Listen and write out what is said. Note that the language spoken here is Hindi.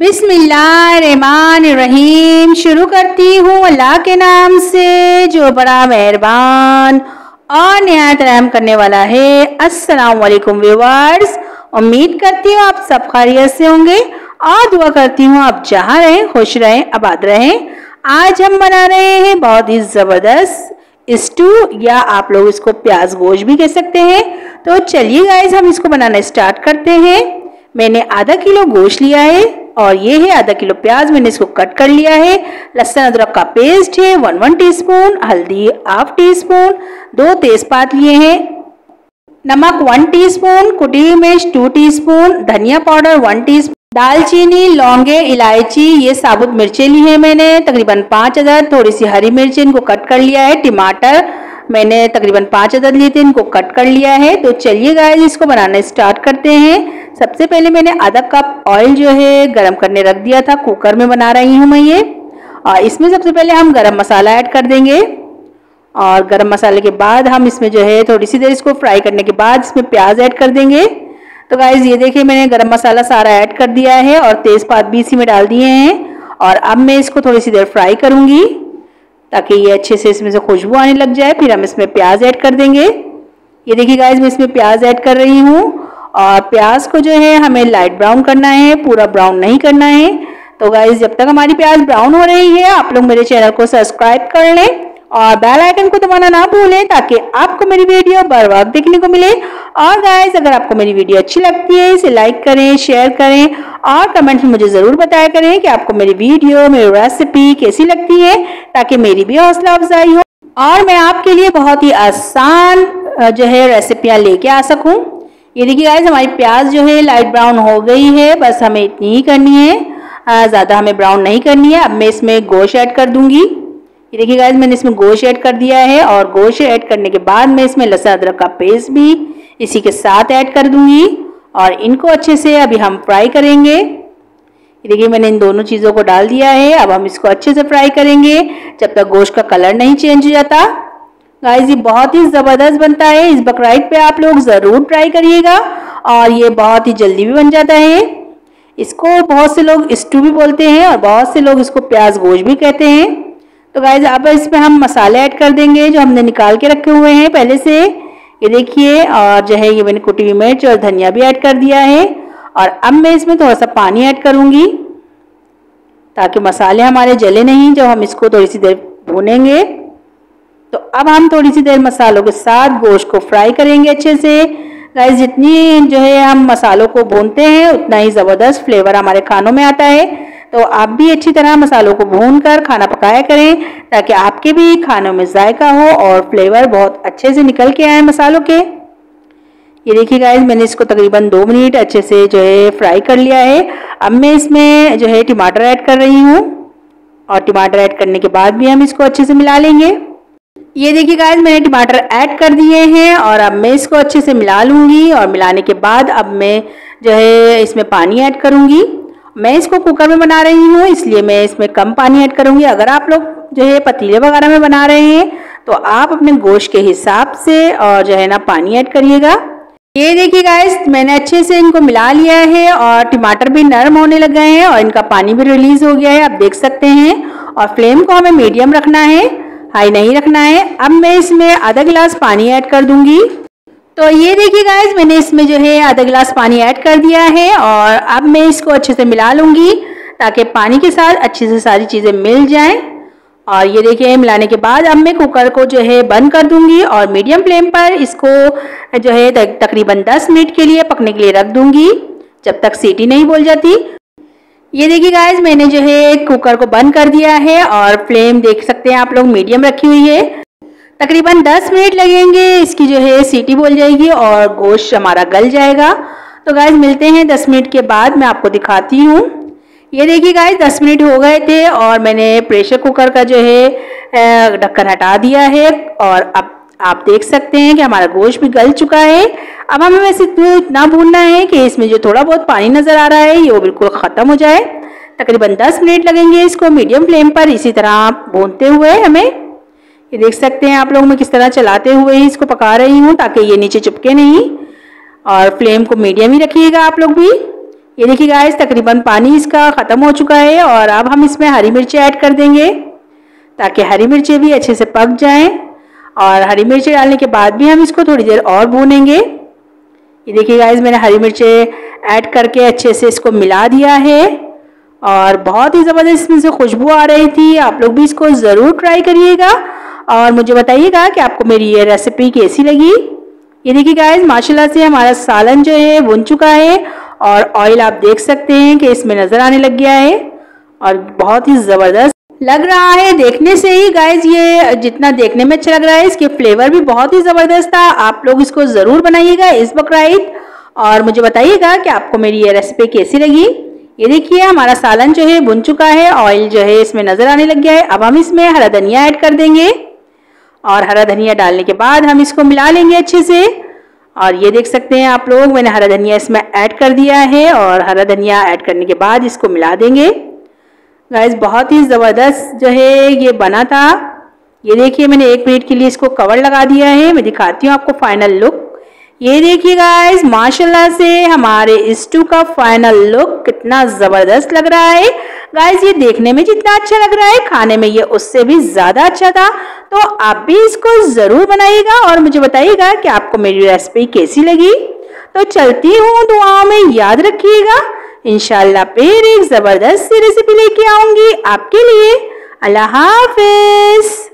बिस्मिल्लाहिर्रहमानिर्रहीम। शुरू करती हूँ अल्लाह के नाम से, जो बड़ा मेहरबान और नहायत रहम करने वाला है। अस्सलाम वालेकुम व्यूवर्स उम्मीद करती हूँ आप सब खैरियत से होंगे और दुआ करती हूँ आप जहाँ रहें, खुश रहें, आबाद रहें। आज हम बना रहे हैं बहुत ही ज़बरदस्त स्टू या आप लोग इसको प्याज गोश्त भी कह सकते हैं। तो चलिए गाइज़ हम इसको बनाना स्टार्ट करते हैं। मैंने आधा किलो गोश्त लिया है। और ये है आधा किलो प्याज मैंने इसको कट कर लिया है। लहसुन अदरक का पेस्ट है वन वन टीस्पून हल्दी हाफ़ टी स्पून दो तेजपात लिए हैं। नमक वन टीस्पून कुटी मिर्च टू टीस्पून धनिया पाउडर वन टीस्पून दालचीनी, लौंगे, इलायची, ये साबुत मिर्चें ली है मैंने। तकरीबन पाँच अदर थोड़ी सी हरी मिर्च इनको कट कर लिया है। टमाटर मैंने तकरीबन पाँच अदर लिए थे, इनको कट कर लिया है। तो चलिए गाय इसको बनाना स्टार्ट करते हैं। सबसे पहले मैंने आधा कप ऑयल जो है गरम करने रख दिया था कुकर में बना रही हूँ मैं ये। और इसमें सबसे पहले हम गरम मसाला ऐड कर देंगे। और गरम मसाले के बाद हम इसमें जो है थोड़ी सी देर इसको फ्राई करने के बाद इसमें प्याज ऐड कर देंगे। तो गाइज़ ये देखिए मैंने गरम मसाला सारा ऐड कर दिया है और तेज़पात भी इसी में डाल दिए हैं। और अब मैं इसको थोड़ी सी देर फ्राई करूँगी, ताकि ये अच्छे से इसमें से खुशबू आने लग जाए। फिर हम इसमें प्याज ऐड कर देंगे। ये देखिए गाइज़ मैं इसमें प्याज ऐड कर रही हूँ। और प्याज को जो है हमें लाइट ब्राउन करना है, पूरा ब्राउन नहीं करना है। तो गाइज़ जब तक हमारी प्याज ब्राउन हो रही है, आप लोग मेरे चैनल को सब्सक्राइब कर लें और बेल आइकन को दबाना ना भूलें ताकि आपको मेरी वीडियो बर वक्त देखने को मिले। और गाइज़ अगर आपको मेरी वीडियो अच्छी लगती है, इसे लाइक करें शेयर करें और कमेंट में मुझे ज़रूर बताया करें कि आपको मेरी वीडियो मेरी रेसिपी कैसी लगती है, ताकि मेरी भी हौसला अफजाई हो। और मैं आपके लिए बहुत ही आसान जो है रेसिपियाँ लेके आ सकूँ। ये देखिए गाइज़ हमारी प्याज जो है लाइट ब्राउन हो गई है। बस हमें इतनी ही करनी है। ज़्यादा हमें ब्राउन नहीं करनी है। अब मैं इसमें गोश्त ऐड कर दूँगी। ये देखिए गाइज़ मैंने इसमें गोश्त ऐड कर दिया है और गोश्त ऐड करने के बाद मैं इसमें लहसुन अदरक का पेस्ट भी इसी के साथ ऐड कर दूँगी। और इनको अच्छे से अभी हम फ्राई करेंगे। ये देखिए, मैंने इन दोनों चीज़ों को डाल दिया है। अब हम इसको अच्छे से फ्राई करेंगे। जब तक गोश्त का कलर नहीं चेंज हो जाता गाइज़ ये बहुत ही ज़बरदस्त बनता है। इस बकराइट पे आप लोग ज़रूर ट्राई करिएगा और ये बहुत ही जल्दी भी बन जाता है। इसको बहुत से लोग स्टू भी बोलते हैं और बहुत से लोग इसको प्याज गोश्त भी कहते हैं। तो गाइज़ अब इसमें हम मसाले ऐड कर देंगे जो हमने निकाल के रखे हुए हैं पहले से। ये देखिए, और जो है ये मैंने कुटी हुई मिर्च और धनिया भी ऐड कर दिया है। और अब मैं इसमें थोड़ा सा पानी ऐड करूँगी ताकि मसाले हमारे जले नहीं, जब हम इसको थोड़ी सी देर भूनेंगे। तो अब हम थोड़ी सी देर मसालों के साथ गोश्त को फ्राई करेंगे अच्छे से। गाइस जितनी जो है हम मसालों को भूनते हैं, उतना ही ज़बरदस्त फ्लेवर हमारे खानों में आता है। तो आप भी अच्छी तरह मसालों को भून कर खाना पकाया करें, ताकि आपके भी खानों में जायका हो और फ्लेवर बहुत अच्छे से निकल के आए मसालों के। ये देखिए गाइज़ मैंने इसको तकरीबन दो मिनट अच्छे से जो है फ्राई कर लिया है। अब मैं इसमें जो है टमाटर ऐड कर रही हूँ और टमाटर ऐड करने के बाद भी हम इसको अच्छे से मिला लेंगे। ये देखिए गाइज़ मैंने टमाटर ऐड कर दिए हैं और अब मैं इसको अच्छे से मिला लूँगी और मिलाने के बाद अब मैं जो है इसमें पानी ऐड करूँगी। मैं इसको कुकर में बना रही हूँ, इसलिए मैं इसमें कम पानी ऐड करूँगी। अगर आप लोग जो है पतीले वगैरह में बना रहे हैं तो आप अपने गोश्त के हिसाब से और जो है ना पानी ऐड करिएगा। ये देखिए गाइस मैंने अच्छे से इनको मिला लिया है और टमाटर भी नरम होने लग गए हैं और इनका पानी भी रिलीज़ हो गया है। आप देख सकते हैं और फ्लेम को हमें मीडियम रखना है। हाई नहीं रखना है। अब मैं इसमें आधा गिलास पानी ऐड कर दूँगी। तो ये देखिए गाइज़ मैंने इसमें जो है आधा गिलास पानी ऐड कर दिया है और अब मैं इसको अच्छे से मिला लूँगी ताकि पानी के साथ अच्छे से सारी चीज़ें मिल जाएँ। और ये देखिए मिलाने के बाद अब मैं कुकर को जो है बंद कर दूँगी और मीडियम फ्लेम पर इसको जो है तकरीबन 10 मिनट के लिए पकने के लिए रख दूँगी, जब तक सीटी नहीं बोल जाती। ये देखिए गाइज़ मैंने जो है कुकर को बंद कर दिया है और फ्लेम देख सकते हैं आप लोग मीडियम रखी हुई है। तकरीबन 10 मिनट लगेंगे, इसकी जो है सीटी बोल जाएगी और गोश्त हमारा गल जाएगा। तो गाइज़ मिलते हैं 10 मिनट के बाद, मैं आपको दिखाती हूँ। ये देखिए गाइज़ 10 मिनट हो गए थे और मैंने प्रेशर कुकर का जो है ढक्कन हटा दिया है और अब आप देख सकते हैं कि हमारा गोश्त भी गल चुका है। अब हमें वैसे इतना भूनना है कि इसमें जो थोड़ा बहुत पानी नज़र आ रहा है, ये वो बिल्कुल ख़त्म हो जाए। तकरीबन 10 मिनट लगेंगे इसको मीडियम फ्लेम पर। इसी तरह आप भूनते हुए हमें, ये देख सकते हैं आप लोग मैं किस तरह चलाते हुए ही इसको पका रही हूँ ताकि ये नीचे चिपके नहीं। और फ्लेम को मीडियम ही रखिएगा आप लोग भी। ये देखिए गाइस तकरीबन पानी इसका ख़त्म हो चुका है और अब हम इसमें हरी मिर्ची ऐड कर देंगे ताकि हरी मिर्ची भी अच्छे से पक जाएँ। और हरी मिर्ची डालने के बाद भी हम इसको थोड़ी देर और भूनेंगे। ये देखिए गाइज़ मैंने हरी मिर्ची ऐड करके अच्छे से इसको मिला दिया है और बहुत ही ज़बरदस्त इसमें से खुशबू आ रही थी। आप लोग भी इसको ज़रूर ट्राई करिएगा और मुझे बताइएगा कि आपको मेरी ये रेसिपी कैसी लगी। ये देखिए गाइज़ माशाल्लाह से हमारा सालन जो है बुन चुका है और ऑयल आप देख सकते हैं कि इसमें नज़र आने लग गया है और बहुत ही ज़बरदस्त लग रहा है, देखने से ही गाइज़ ये जितना देखने में अच्छा लग रहा है, इसके फ्लेवर भी बहुत ही ज़बरदस्त था। आप लोग इसको ज़रूर बनाइएगा, इस बकराइद और मुझे बताइएगा कि आपको मेरी ये रेसिपी कैसी लगी। ये देखिए, हमारा सालन जो है बुन चुका है ऑयल जो है इसमें नज़र आने लग गया है। अब हम इसमें हरा धनिया ऐड कर देंगे। और हरा धनिया डालने के बाद हम इसको मिला लेंगे अच्छे से। और ये देख सकते हैं आप लोग, मैंने हरा धनिया इसमें ऐड कर दिया है और हरा धनिया ऐड करने के बाद इसको मिला देंगे। गाइस बहुत ही ज़बरदस्त जो है ये बना था। ये देखिए, मैंने एक मिनट के लिए इसको कवर लगा दिया है। मैं दिखाती हूँ आपको फाइनल लुक ये देखिए गाइस माशाल्लाह से हमारे स्टू का फाइनल लुक कितना ज़बरदस्त लग रहा है। गाइस ये देखने में जितना अच्छा लग रहा है, खाने में ये उससे भी ज़्यादा अच्छा था। तो आप भी इसको ज़रूर बनाइएगा और मुझे बताइएगा कि आपको मेरी रेसिपी कैसी लगी। तो चलती हूँ दुआओं में, याद रखिएगा। इनशाला फिर एक ज़बरदस्त रेसिपी लेके आऊँगी। आपके लिए अल्लाह हाफिज़।